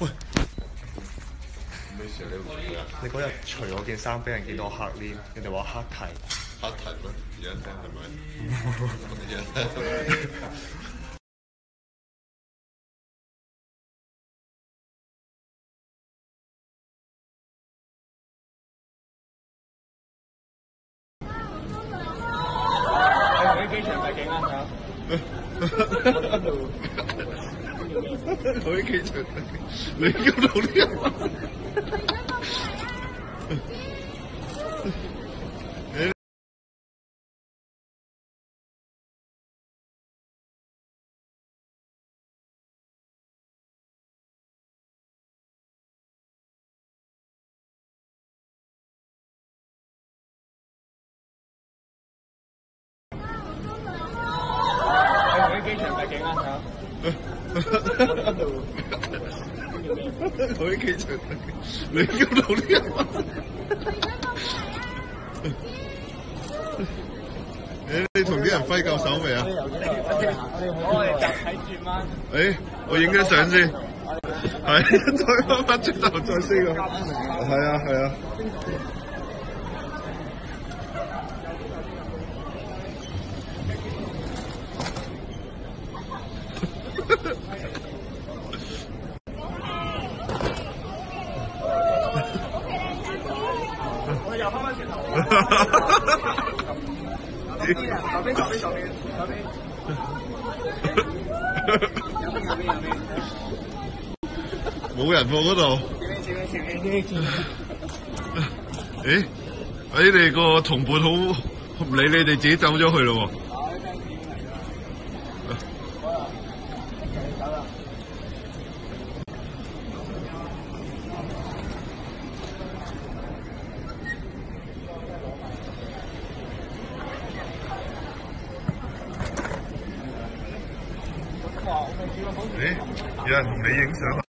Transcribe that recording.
喂，咩事啊？你會唔會啊？你嗰日除我件衫俾人見到我黑臉，人哋話黑提。黑提咩？而家聽係咪？而家聽喺機場咪幾啱㗎？我喺機場，你叫到呢人？喺機場咪幾啱㗎？我喺機場，你叫到呢人？誒，你同啲人揮夠手未啊？我哋集體轉彎。誒，我影張相先，係再翻返轉頭再先個，係啊。係啊。我哋又翻返轉頭。右邊，右邊，右邊，右邊。右邊，右邊，右邊。冇人喎嗰度。前面，前面，前面，前面。誒，誒你個同伴好唔理你哋自己走咗去咯喎。誒，有人同你影相啊？